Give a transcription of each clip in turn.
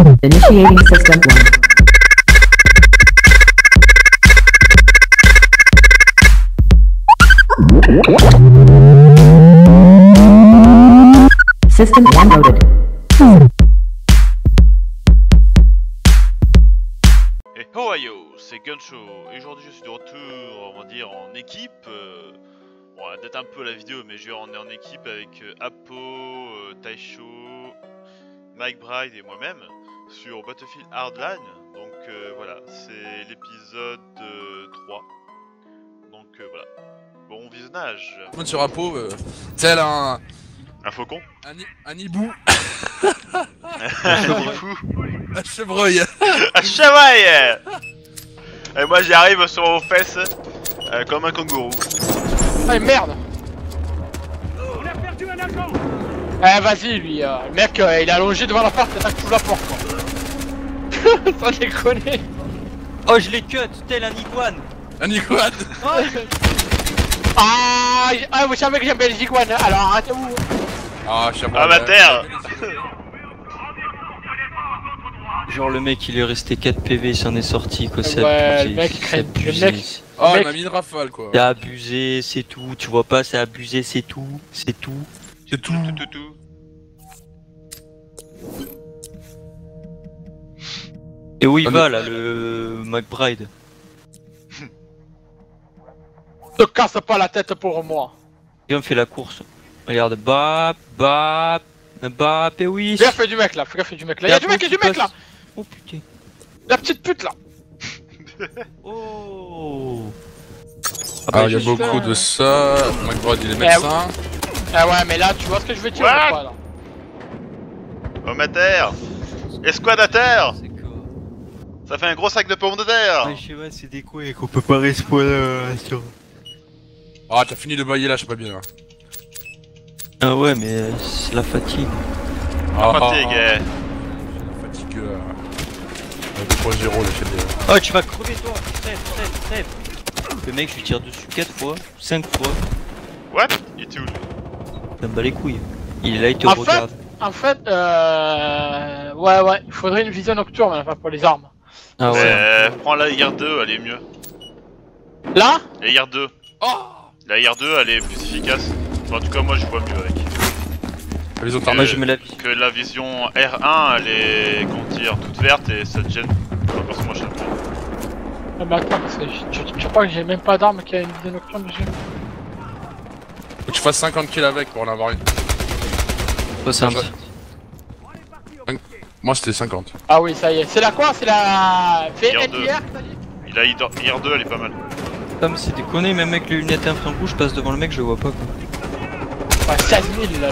Initiating system 1. System 1 loaded. Et ayo, c'est Gunshow. Et aujourd'hui je suis de retour, on va dire, en équipe. euh, on date un peu la vidéo, mais je on est en équipe avec euh, Apo, euh, Taisho, Mike Bride et moi-même sur Battlefield Hardline. Donc euh, voilà, c'est l'épisode euh, 3. Donc euh, voilà. Bon visionnage. Monte sur un pot, euh, tel un, Un faucon un, un hibou, Un fou un chevreuil. Un cheval Et moi j'arrive sur vos fesses euh, comme un kangourou. Ah merde Eh vas-y lui, euh, le mec euh, il est allongé devant la porte, t'attaques tout la porte quoi. Sans déconner Oh, je l'ai cut, tel un iguane. Un iguane. ah, j- ah, vous savez que j'aime bien les iguanes, alors arrêtez-vous Ah, je Ah, ma terre. Genre, le mec, il est resté 4 PV, il s'en est sorti, quoi. C'est Ouais, abusé. le mec, c'est le mec- Oh, il m'a mis une rafale quoi. C'est abusé, c'est tout. Tu vois pas, c'est abusé, c'est tout. C'est tout. C'est tout. Tout, tout, tout. Et où il Ah, va, là, le McBride Te casse pas la tête pour moi Viens, on fait la course. Regarde, bap, bap, bap, et oui. Fais gaffe du mec là, fais gaffe du mec là, y'a du mec, y'a du mec là Oh putain. La petite pute là Oh. Ah, il y a beaucoup là, de ça. McBride, il est Eh, médecin. Ah ouais mais là tu vois ce que je veux dire What ou pas là? Homme à terre Escouade à terre Ça fait un gros sac de pommes de terre Ouais, je sais pas, c'est des couilles qu'on peut pas respawner euh, sur. Ah, t'as fini de bailler là, je sais pas bien. Ah ouais, mais euh, c'est la fatigue. Ah, Fatigue, ah, eh. ah. Fatigue. Euh... avec 3-0, le de... Oh, tu vas crever toi Le mec, je lui tire dessus 4 fois, 5 fois, What? Il était où lui? Ça me bat les couilles. Il est là, il te En fait- regarde. En fait, euh... Ouais ouais, il faudrait une vision nocturne enfin pour les armes. Ah ouais. Euh, Prends la IR2, elle est mieux. Là La IR2. Oh La IR2, elle est plus efficace. Enfin, en tout cas, moi je vois mieux avec. Les autres Ah, armes. je mets la vie. Que la vision R1, elle est, comment dire, toute verte et ça te gêne. Enfin, parce que moi je. Ah, mais attends, parce que je- tu, tu crois que j'ai même pas d'arme qui a une vision nocturne dessus Faut que tu fasses 50 kills avec pour en avoir une. 60. Moi, c'était 50. Ah oui, ça y est. C'est la quoi? C'est la IR2. VNIR Il a IR2, elle est pas mal. Mais c'est déconné, même avec les lunettes infrarouges, je passe devant le mec, je le vois pas quoi. Ouais, 16 000 là.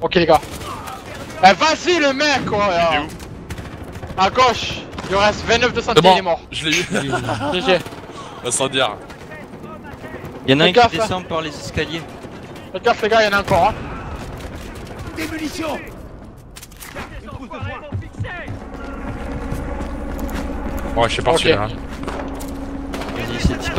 Ok les gars. Eh vas-y le mec quoi T'es là. où? À gauche Il reste 29 de santé, bon. il est mort. Je l'ai eu. GG. Incendiaire. Y'en a un Fais qui gaffe, hein. descend par les escaliers. Faites gaffe les gars, y'en a encore hein. Ouais, je suis parti Ok. là. hein. Vas-y, c'est t'y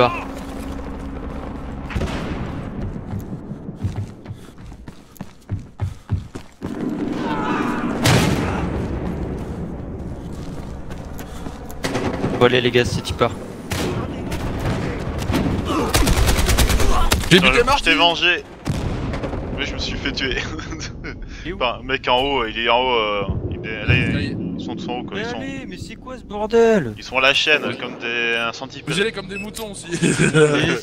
allez les gars, c'est t'y pars. J'ai buté Je Marty t'ai vengé Mais je me suis fait tuer. Il est où enfin, mec en haut, il est en haut. euh, il est- là, Allez. ils sont tous en haut quoi. Mais Ils sont, allez, mais c'est quoi ce bordel? Ils sont à la chaîne comme des un centipède. Vous allez comme des moutons aussi. Mais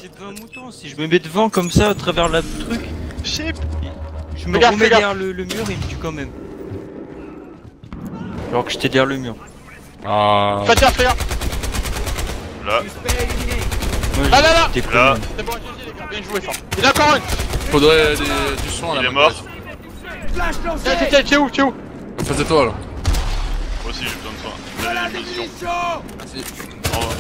c'est pas un mouton, si je me mets devant comme ça à travers la truc, Chip je me remets derrière le, le mur et il me tue quand même. Alors que j'étais derrière le mur. Ah. Faites. Là, Moi, Là, là, là. con. Là. C'est bon, GG les gars, bien joué ça. Il a encore une. Faudrait des- du son à la il est mort. Tiens, tiens, tiens, t'es où, t'es où En face de toi là. Moi aussi j'ai besoin de soin. Vous avez des munitions. Merci. Au revoir.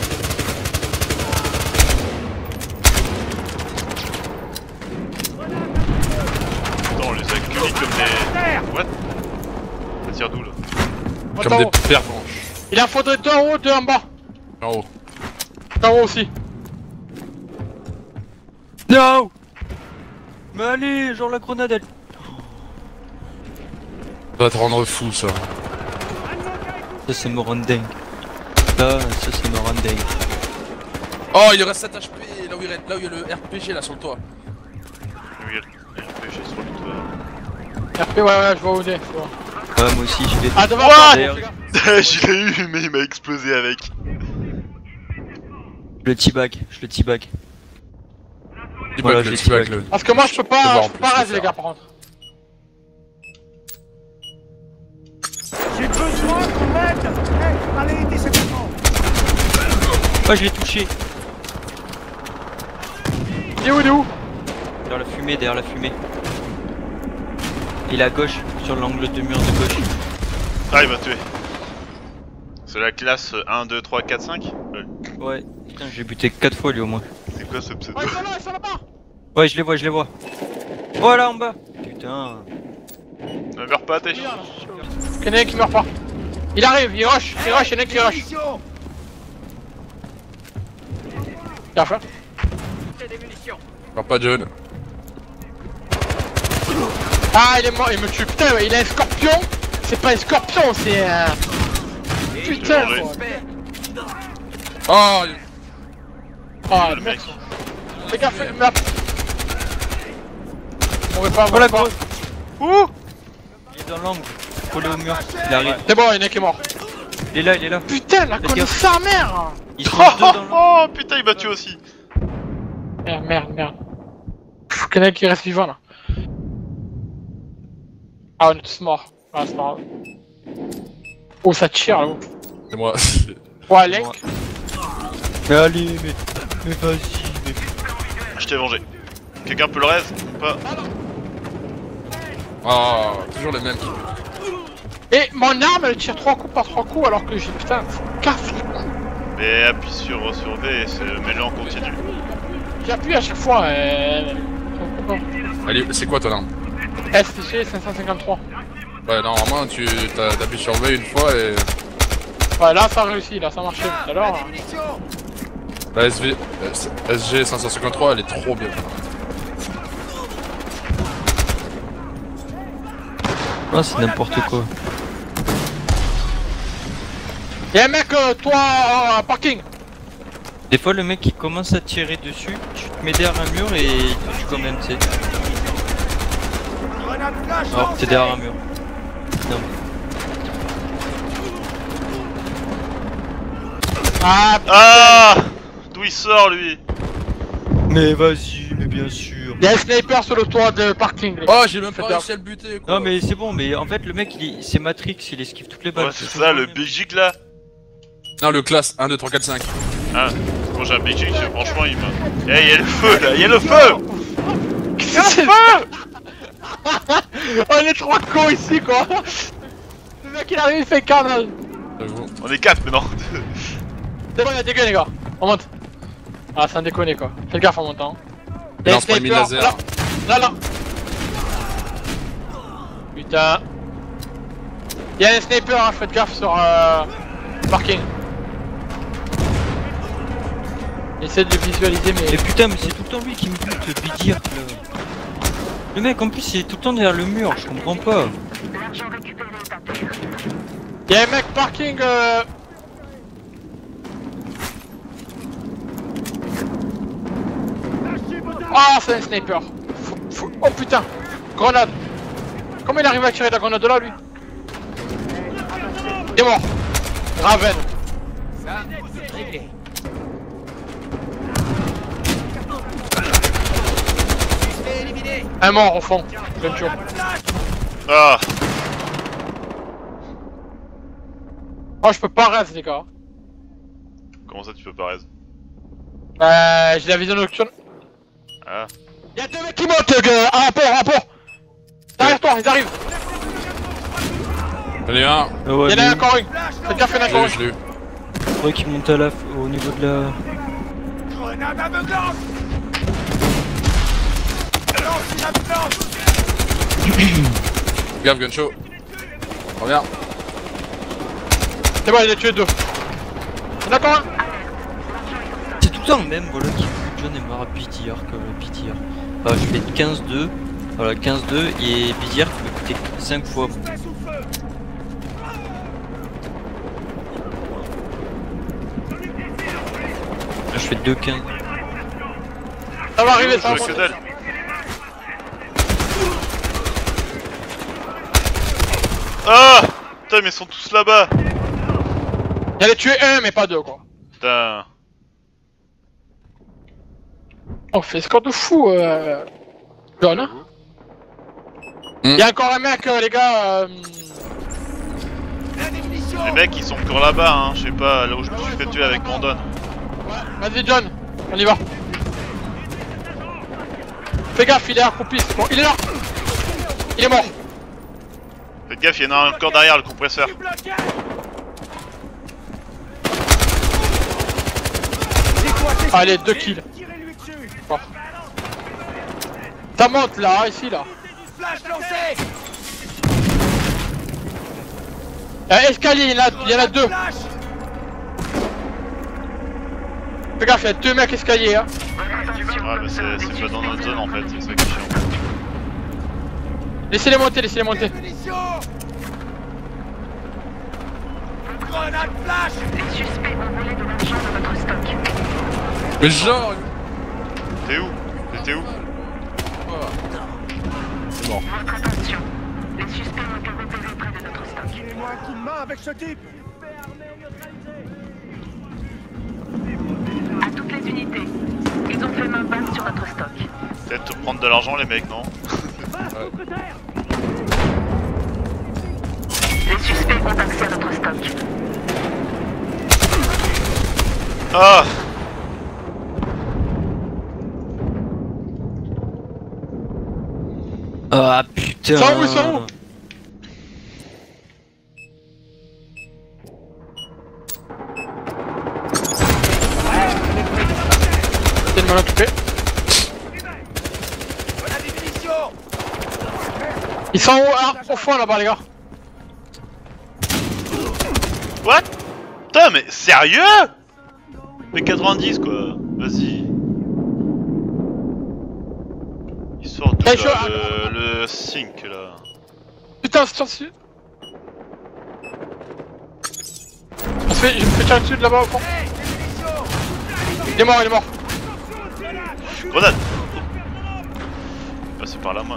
Putain, on les a comme des. What Ça tire d'où là Comme des pervenches. Il en faudrait deux en haut, deux en bas. En haut. En haut aussi. Non Mais allez, genre la grenade elle. Ça va te rendre fou ça. Ça c'est dingue. Là, ça c'est dingue. Oh, il reste 7 HP là où il, est- là où il y a le RPG là sur le toit. Oui, il y a le RPG sur le toit. RP, ouais, ouais, je vois où il est. Ouais, moi aussi je vais. Ah, devant What D'ailleurs, je l'ai eu, mais il m'a explosé avec. Je le teabag, je le. Dis Voilà, je le le- Parce que moi, je peux pas, je peux pas raser les gars, par contre. Oh, je l'ai touché. Il est où, il est où? Derrière la fumée, derrière la fumée. Il est à gauche, sur l'angle de mur de gauche. Ah, il m'a tué. C'est la classe 1, 2, 3, 4, 5 Ouais. Ouais, putain, j'ai buté 4 fois lui au moins. C'est quoi ce pseudo Oh, ils sont là, ils sont là-bas Ouais, je les vois, je les vois. Voilà en bas. Putain. Ne meurs pas, t'es Il y en a un qui meurt pas. Il arrive, il rush, il rush, il y en a un qui rush. Hein. Parle pas John. Ah, il est mort, il me tue. Putain, il a un scorpion. C'est pas un scorpion, c'est un. Putain, mangé. quoi. Oh, il- Ah, le le mec. Fais gaffe, fais- merde. On va pas, on Voilà va pas. gros. Ouh Il est dans l'angle, collé au mur. Il arrive. C'est bon, il y en a un qui est mort. Il est là, il est là. Putain, la conne de sa mère Oh, oh, putain, il m'a tué aussi Merde, merde, merde. Faut qu'il y en un qui reste vivant là. Ah, on est tous morts. Ah, c'est pas grave. Oh, ça tire là-haut. c'est moi. Ouais, Link. Mais allez, mais. Mais vas-y, mais. Je t'ai vengé. Quelqu'un peut le ou pas Oh, toujours les mêmes qui. Et mon arme elle tire 3 coups par 3 coups alors que j'ai putain. Casse Mais appuie sur, sur V et c'est- mets-le en continu. J'appuie à chaque fois. Euh... Allez, c'est quoi ton arme STG 553. Ouais, normalement tu t'as- t'appuies sur V une fois et. Ouais, là ça a réussi, là ça marchait. Tout à l'heure. La SV, euh, SG 553 elle est trop bien. Ah, c'est n'importe quoi. Y'a un mec, euh, toi, euh, parking. Des fois, le mec il commence à tirer dessus, tu te mets derrière un mur et il te tue quand même, tu sais. Alors que t'es derrière un mur. Non. Ah, Ah D'où il sort lui Mais vas-y, mais bien sûr. y'a un sniper sur le toit de parking. Oh, j'ai même pas réussi à le buter quoi. Non, mais c'est bon, mais en fait, le mec il est- c'est Matrix, il esquive toutes les balles. Ouais, c'est ça, le Jig là Non, le classe 1, 2, 3, 4, 5. Ah, bon j'ai un Big Jig, franchement il m'a... Eh, y'a le feu là, y'a le feu Y'a le feu On est trois cons ici quoi. Le mec il arrive, il fait. J'avoue. On est 4 maintenant C'est bon, y'a des guns les gars. On monte. Ah, c'est un déconné quoi. Faites gaffe en montant. Il Y'a un sniper, laser. Là, là, là. Putain. Y'a un sniper, hein, faites gaffe sur euh, le parking. Essaye de le visualiser, mais. Mais putain, mais c'est tout le temps lui qui me bute, le bidir. là. Le mec en plus il est tout le temps derrière le mur, je comprends pas. Y'a un mec parking. Euh... Ah, c'est un sniper. Fou- fou- Oh putain, grenade. Comment il arrive à tirer la grenade de là, lui Il est mort. Raven. Un mort au fond. Ah Oh, je peux pas reste, les gars. Comment ça tu peux pas raise? Euh, j'ai la vision nocturne. Ah. Y'a deux mecs qui montent, euh, à rapport, à rapport. Derrière toi, ils arrivent. J'en ai un. Ah ouais, Y'en a encore une. Faites gaffe, y'en a Je encore l'ai eu, une. je l'ai eu. faudrait qu'il monte à la au niveau de la. Gaffe, Guncho. Reviens. C'est bon, il a tué deux. Y'en a encore un. le temps même, voilà, qui John est marre Bidiar, comme Voilà, je fais 15-2, voilà, 15-2, et qui me coûter 5 fois. Là, je fais 2-15. Ça va arriver, Je ça va dalle. Ah Putain, mais ils sont tous là-bas J'allais tuer un, mais pas deux, quoi. Putain. On fait score de fou, euh... John, hein Hmm. Y'a encore un mec, euh, les gars, euh... Les mecs, ils sont encore là-bas, hein. Je sais pas, là où je me suis fait tuer avec mon don. Vas-y, John, on y va. Fais gaffe, il est accroupi, bon, il est là Il est mort Faites gaffe, il y en a un encore derrière le compresseur. Allez, deux kills. Bon. Ça monte là, ici là. Euh, escalier, il y en a, il y en a deux. Fais gaffe, il y a deux mecs escalier. Hein. Ouais, mais c'est c'est pas dans notre zone en fait, c'est ça qui est chiant. Laissez-les monter, laissez-les monter. Les suspects ont volé de l'argent de votre stock. Mais genre. T'es où? T'étais où? Votre attention. Les suspects ont été repérés près de notre stock. Moi un coup de main avec ce type À toutes les unités. Ils ont fait main basse sur notre stock. Peut-être prendre de l'argent les mecs, non Les suspects ont accès à notre stock. Ah Ah putain Ils sont où, ils sont où m'en occuper. Ils sont au, au fond là-bas, les gars. What? Putain, mais sérieux? Mais 90 quoi, vas-y. Il sort d'où Eh, là, je- le, le sync là Putain, c'est dessus. On se fait, je me fais tirer dessus de là-bas au fond. Il est mort, il est mort. Grenade Passer par là moi.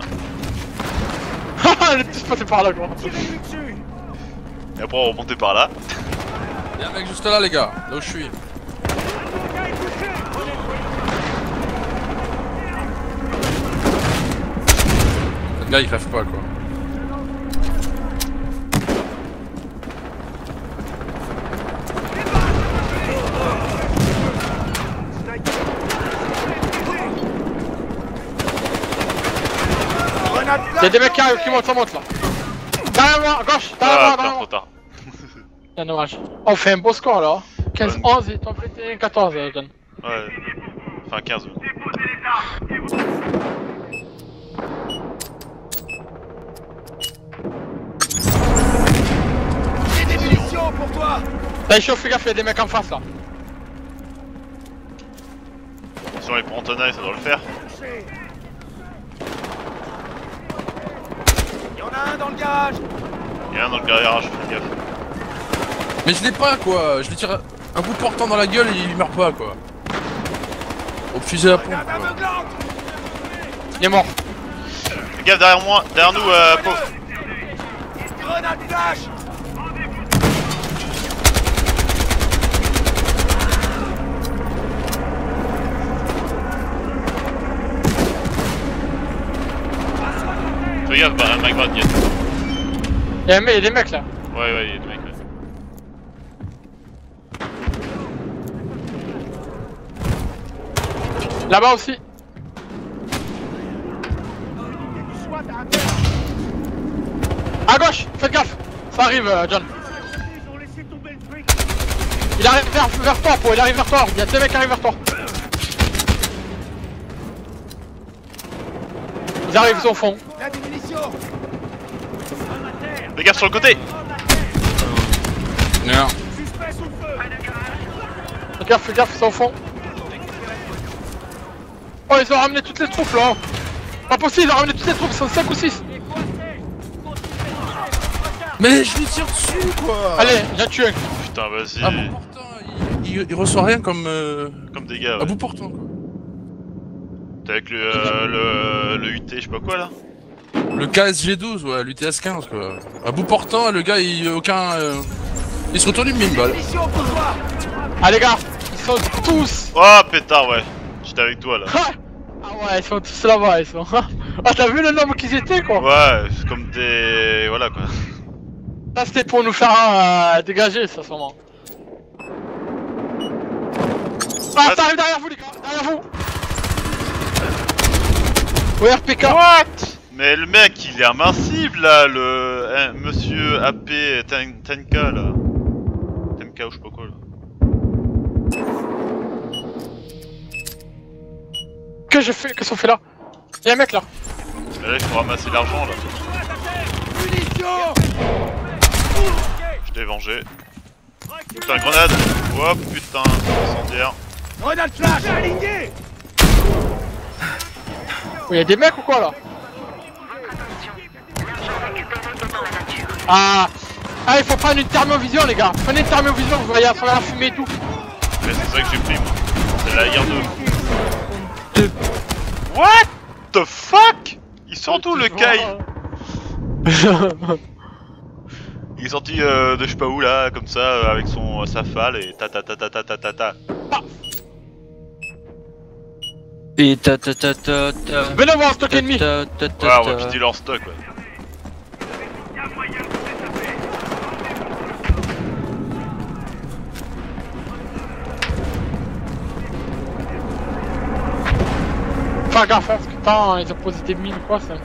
Haha, elle est tous passés par là, gros. Et après on remonter par là. Y'a un mec juste là, les gars, là où je suis. Le gars il crève pas quoi. Il y a des mecs qui arrivent, qui montent, ça monte là. Derrière moi, à gauche, derrière Ah, moi, derrière trop moi. tard. C'est dommage. On fait un beau score là. 15-11 et t'en fais 14, euh, John. Ouais. Enfin 15. ouais. Toi T'as chaud, fais gaffe, il y a des mecs en face là. Sur les pontonnailles, ça doit le faire. Il y en a un dans le garage Il y a un dans le garage, fais gaffe. Mais je l'ai pas quoi, je lui tire un coup portant dans la gueule et il meurt pas quoi. Au fusil à pompe quoi. Il est mort. Fais gaffe derrière moi, derrière nous, euh, Pau. Grenade flash Fais gaffe, bah, un mec va te guetter. Il y a il y a des mecs là. Ouais, ouais, il y a des mecs. ouais. Là-bas aussi. À gauche, faites gaffe. Ça arrive, euh, John. Ils ont laissé tomber le truc Il arrive vers, vers toi, il arrive vers toi. Il y a deux mecs qui arrivent vers toi. Ils arrivent, au fond. La démunition Fais gaffe sur le côté Non. Fais gaffe, fais gaffe, ils sont au fond. Oh, ils ont ramené toutes les troupes là. Pas possible, ils ont ramené toutes les troupes, ils sont 5 ou 6. Mais je lui tire dessus quoi Allez, j'ai tué un. Putain, vas-y. Portant, il, il- il reçoit rien comme. euh, Comme des gars, À ouais. bout portant quoi. T'es avec le, euh, le, le UT, je sais pas quoi là Le KSG12, ouais, l'UTS 15 quoi. À bout portant, le gars il aucun. euh, Il se retourne une mine balle. Mission pour toi Ah les gars, ils sont tous. Oh pétard, ouais. J'étais avec toi là. Ah ouais, ils sont tous là-bas, ils sont. Ah, t'as vu le nombre qu'ils étaient quoi Ouais, c'est comme des. Voilà quoi. Ça c'était pour nous faire euh, dégager, ça sûrement. Ah, ça arrive derrière vous les gars, derrière vous Ouais, RPK What? Mais le mec, il est invincible là, le hein, monsieur AP Ten- Tenka là. Tenka ou je sais pas quoi là. Que je fais Qu'est-ce qu'on fait là? Y'a un mec là Mais là, il faut ramasser l'argent là. Munitions Je t'ai vengé. Putain, grenade Oh putain, incendiaire. Grenade flash Aligné Oh, y'a des mecs ou quoi là Attention, l'argent récupéré est dans la nature. Ah Ah, il faut prendre une thermovision les gars Prenez une thermovision, vous voyez à travers la fumée et tout Mais c'est ça que j'ai pris moi. C'est la IR 2. What the fuck Il sort d'où le Kai Il est sorti euh, de je sais pas où là, comme ça, euh, avec son sa fale et ta ta ta ta ta ta ta ta. Et ta ta ta ta ta. Venez voir un stock ennemi Ta ta ta Ouais, on va leur stock ouais. Enfin gaffe, hein, parce que putain, ils ont posé des mines ou quoi, c'est un.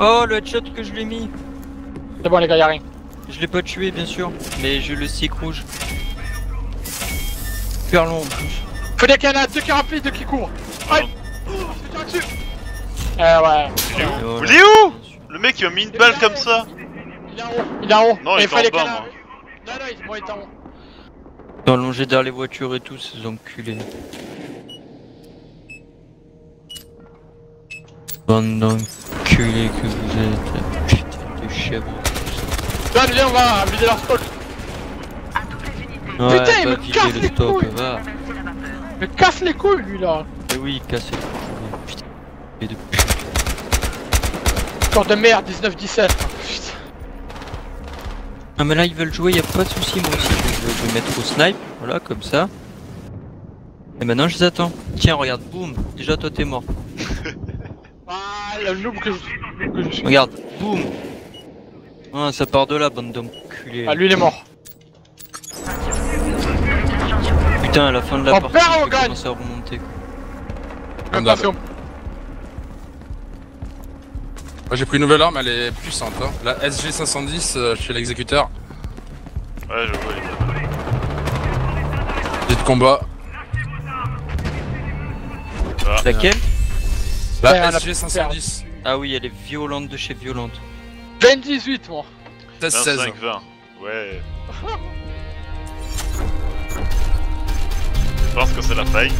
Oh, le headshot que je lui ai mis. C'est bon les gars, y'a rien. Je l'ai pas tué, bien sûr, mais je le stick rouge. Super long en plus. Faut dire qu'il y en a deux qui rappliquent, deux qui courent. Aïe Je suis dessus Eh ouais. Il est où. Il est où Le mec il m'a mis une balle comme ça Il est en haut, il est en haut. Non, il est en bas, a- moi. Non, non, il est en haut. Ils sont allongés derrière les voitures et tout, ces enculés. Bande d'enculés que vous êtes. Putain de chèvre. Là, viens, on va vider leur les unités, Ouais, Putain, il me casse le les couilles. va. Mais casse les couilles, lui, là. Mais oui, cassez le couille. Putain. Et de pute. Score de merde, 19-17. Putain. Ah mais là ils veulent jouer, y a pas de souci, moi aussi je vais me mettre au snipe, voilà comme ça. Et maintenant je les attends. Tiens regarde, boum, déjà toi t'es mort. Ah, le noob que je, que je suis. Regarde, boum. Ah ça part de là, bande d'enculés. Ah, lui, il est mort. Putain à la fin de la On partie, on commencer à remonter. Attention. Moi j'ai pris une nouvelle arme, elle est puissante. Hein. La SG510 euh, chez l'exécuteur. Ouais, je vois. les gars. Jet de combat. Laquelle? On a SG510. Ah oui, elle est violente de chez violente. 20-18, moi. 16-16. 25, 20. Ouais. Je pense que c'est la faille.